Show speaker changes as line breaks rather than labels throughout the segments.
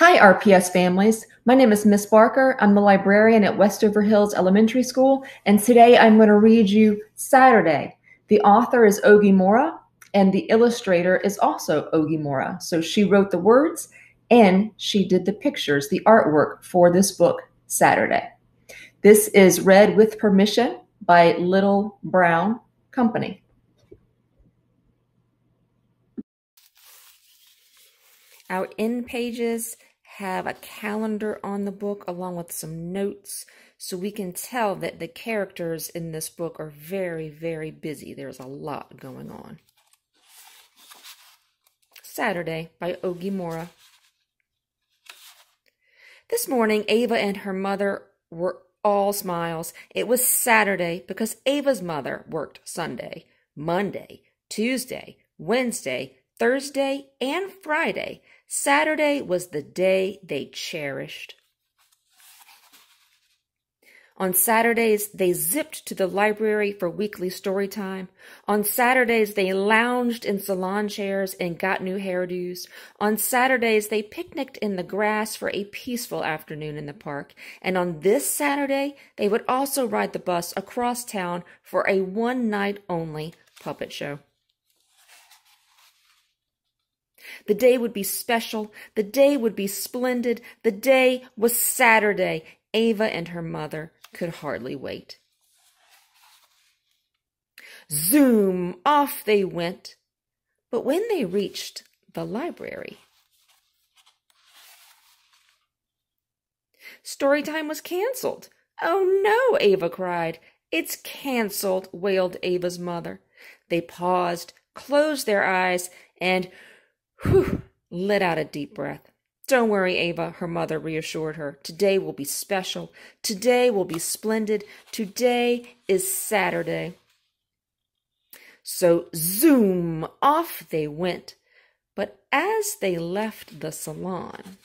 Hi, RPS families. My name is Miss Barker. I'm the librarian at Westover Hills Elementary School, and today I'm going to read you Saturday. The author is Oge Mora, and the illustrator is also Oge Mora. So she wrote the words and she did the pictures, the artwork for this book, Saturday. This is read with permission by Little Brown Company.
Our end pages have a calendar on the book along with some notes so we can tell that the characters in this book are very, very busy. There's a lot going on. Saturday by Oge Mora. This morning, Ava and her mother were all smiles. It was Saturday because Ava's mother worked Sunday, Monday, Tuesday, Wednesday, Thursday, and Friday. Saturday was the day they cherished. On Saturdays, they zipped to the library for weekly story time. On Saturdays, they lounged in salon chairs and got new hairdos. On Saturdays, they picnicked in the grass for a peaceful afternoon in the park. And on this Saturday, they would also ride the bus across town for a one night only puppet show. The day would be special. The day would be splendid. The day was Saturday. Ava and her mother could hardly wait. Zoom! Off they went. But when they reached the library, story time was canceled. Oh no, Ava cried. It's canceled, wailed Ava's mother. They paused, closed their eyes, and Whew, let out a deep breath. Don't worry, Ava, her mother reassured her. Today will be special. Today will be splendid. Today is Saturday. So, zoom, off they went. But as they left the salon,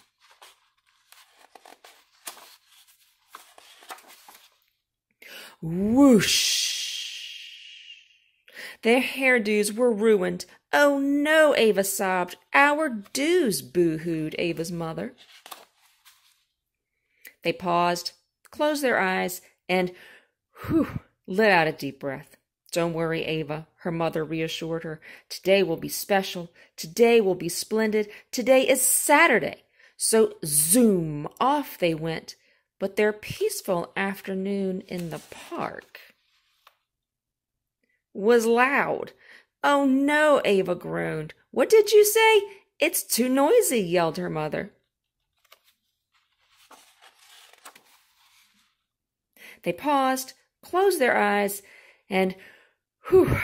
whoosh, their hairdos were ruined. Oh no, Ava sobbed. Our dues, boo-hooed Ava's mother. They paused, closed their eyes, and whew, let out a deep breath. Don't worry, Ava, her mother reassured her. Today will be special. Today will be splendid. Today is Saturday. So zoom, off they went. But their peaceful afternoon in the park was loud. Oh no, Ava groaned. What did you say? It's too noisy, yelled her mother. They paused, closed their eyes, and whew,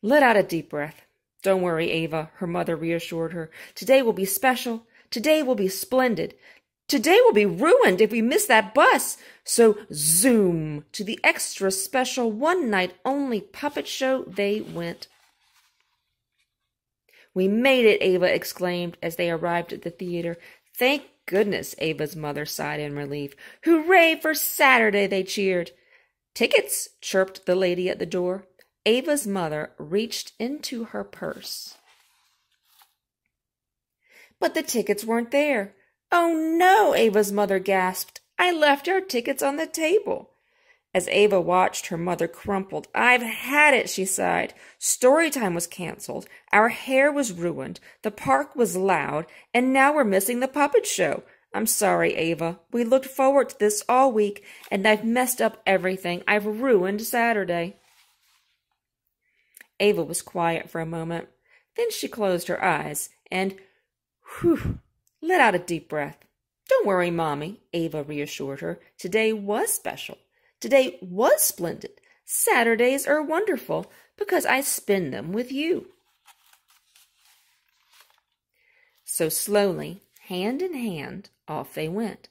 let out a deep breath. Don't worry, Ava, her mother reassured her. Today will be special. Today will be splendid. Today will be ruined if we miss that bus. So zoom to the extra special one night only puppet show they went. We made it, Ava exclaimed as they arrived at the theater. Thank goodness, Ava's mother sighed in relief. Hooray for Saturday, they cheered. Tickets, chirped the lady at the door. Ava's mother reached into her purse. But the tickets weren't there. Oh no, Ava's mother gasped. I left our tickets on the table. As Ava watched, her mother crumpled. I've had it, she sighed. Story time was canceled. Our hair was ruined. The park was loud. And now we're missing the puppet show. I'm sorry, Ava. We looked forward to this all week, and I've messed up everything. I've ruined Saturday. Ava was quiet for a moment. Then she closed her eyes and, whew, let out a deep breath. Don't worry, Mommy, Ava reassured her. Today was special. Today was splendid. Saturdays are wonderful because I spend them with you. So slowly, hand in hand, off they went.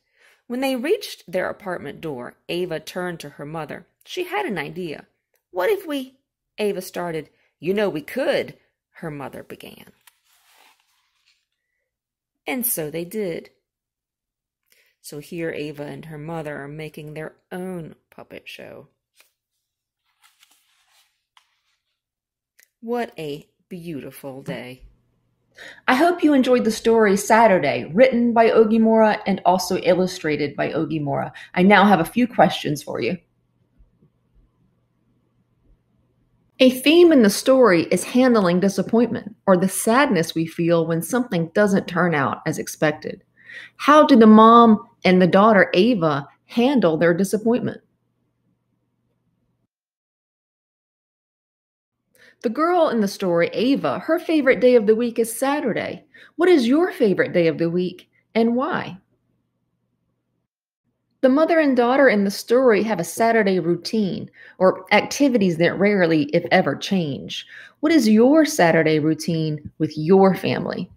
When they reached their apartment door, Ava turned to her mother. She had an idea. What if we. Ava started. You know we could, her mother began. And so they did. So here Ava and her mother are making their own puppet show. What a beautiful day.
I hope you enjoyed the story Saturday, written by Oge Mora and also illustrated by Oge Mora. I now have a few questions for you. A theme in the story is handling disappointment or the sadness we feel when something doesn't turn out as expected. How did the mom and the daughter Ava handle their disappointment? The girl in the story, Ava, her favorite day of the week is Saturday. What is your favorite day of the week and why? The mother and daughter in the story have a Saturday routine or activities that rarely, if ever, change. What is your Saturday routine with your family?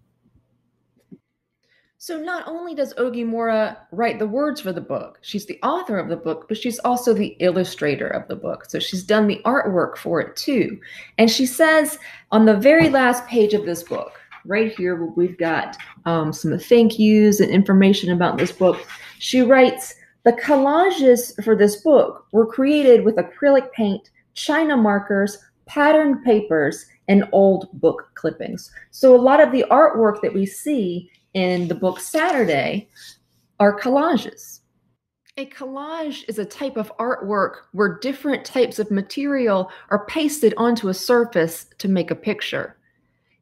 So not only does Oge Mora write the words for the book, she's the author of the book, but she's also the illustrator of the book. So she's done the artwork for it too. And she says on the very last page of this book, right here, we've got um, some thank yous and information about this book. She writes, the collages for this book were created with acrylic paint, china markers, patterned papers, and old book clippings. So a lot of the artwork that we see in the book Saturday are collages. A collage is a type of artwork where different types of material are pasted onto a surface to make a picture.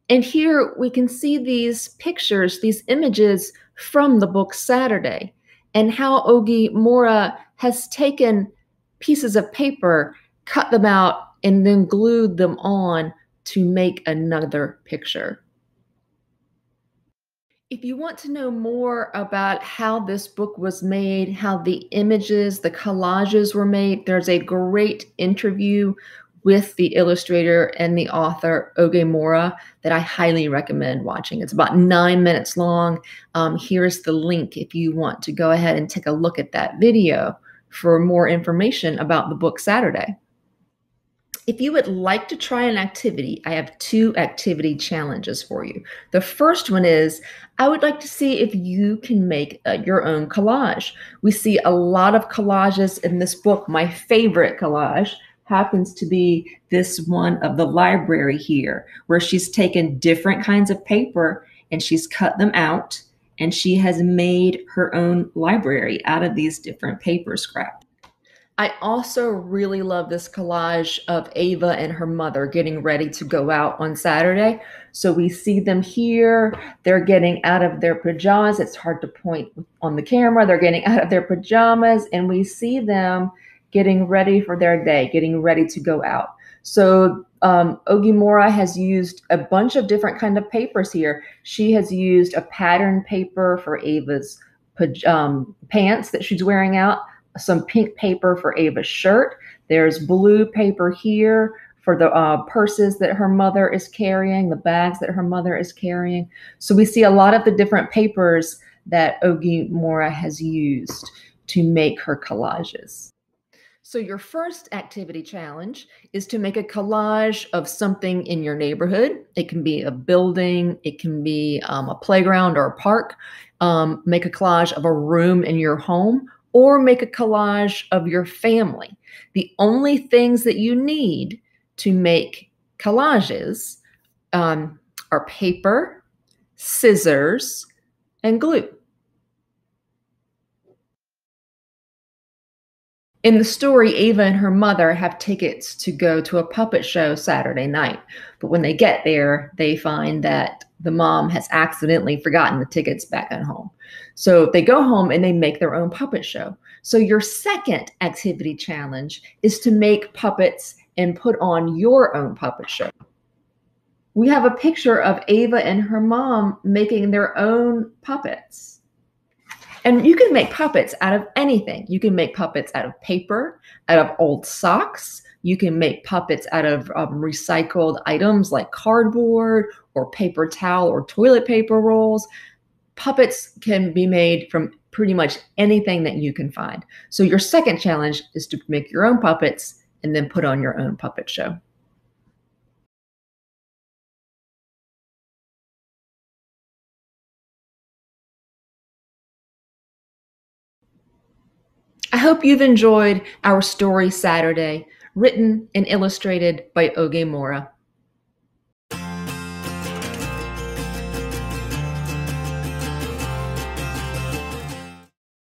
And here we can see these pictures, these images from the book Saturday, and how Oge Mora has taken pieces of paper, cut them out, and then glued them on to make another picture. If you want to know more about how this book was made, how the images, the collages were made, there's a great interview with the illustrator and the author Oge Mora, that I highly recommend watching. It's about nine minutes long. Um, here's the link if you want to go ahead and take a look at that video for more information about the book Saturday. If you would like to try an activity, I have two activity challenges for you. The first one is I would like to see if you can make uh, your own collage. We see a lot of collages in this book. My favorite collage happens to be this one of the library here, where she's taken different kinds of paper and she's cut them out and she has made her own library out of these different paper scraps. I also really love this collage of Ava and her mother getting ready to go out on Saturday. So we see them here. They're getting out of their pajamas. It's hard to point on the camera. They're getting out of their pajamas, and we see them getting ready for their day, getting ready to go out. So um, Oge Mora has used a bunch of different kind of papers here. She has used a pattern paper for Ava's um, pants that she's wearing out some pink paper for Ava's shirt. There's blue paper here for the uh, purses that her mother is carrying, the bags that her mother is carrying. So we see a lot of the different papers that Oge Mora has used to make her collages. So your first activity challenge is to make a collage of something in your neighborhood. It can be a building, it can be um, a playground or a park. Um, make a collage of a room in your home or make a collage of your family. The only things that you need to make collages um, are paper, scissors, and glue. In the story, Ava and her mother have tickets to go to a puppet show Saturday night. But when they get there, they find that the mom has accidentally forgotten the tickets back at home. So they go home and they make their own puppet show. So your second activity challenge is to make puppets and put on your own puppet show. We have a picture of Ava and her mom making their own puppets. And you can make puppets out of anything. You can make puppets out of paper, out of old socks. You can make puppets out of um, recycled items like cardboard or paper towel or toilet paper rolls. Puppets can be made from pretty much anything that you can find. So, your second challenge is to make your own puppets and then put on your own puppet show. I hope you've enjoyed our story Saturday, written and illustrated by Oge Mora.